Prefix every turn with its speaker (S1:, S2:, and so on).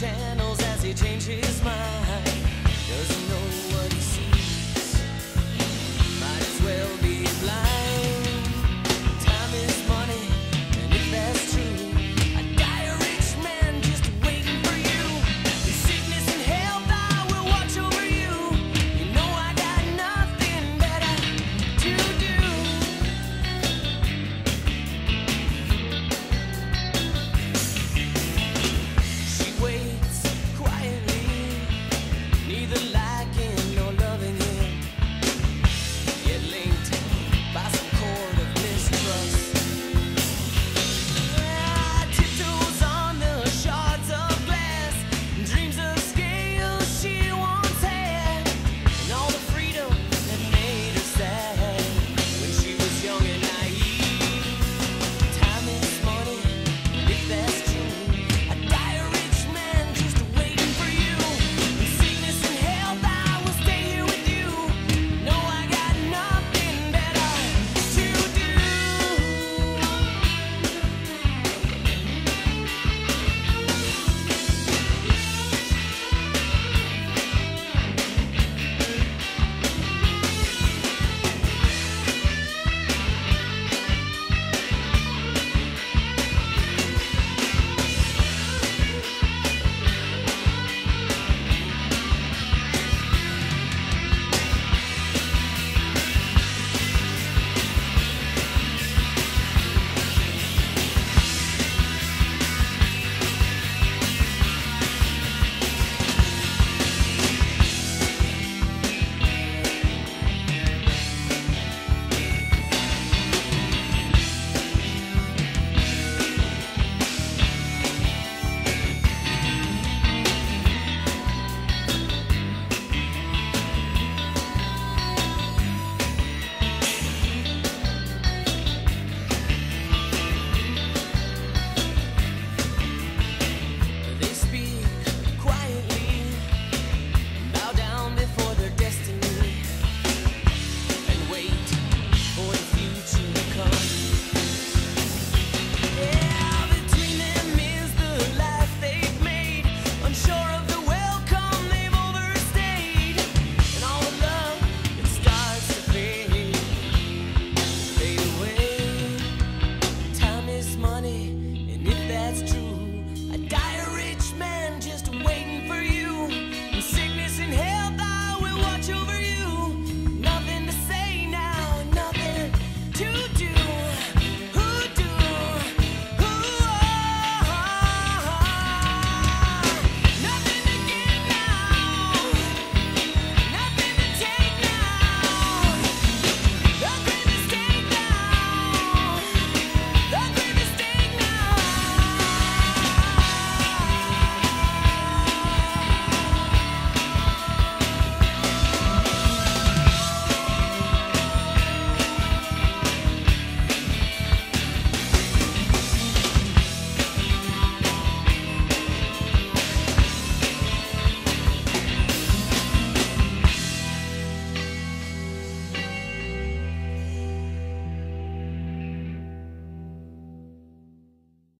S1: channels as he changes his mind. the light.